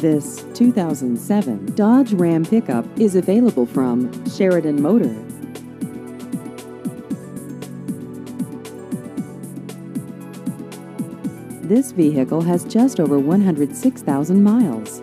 This 2007 Dodge Ram pickup is available from Sheridan Motor. This vehicle has just over 106,000 miles.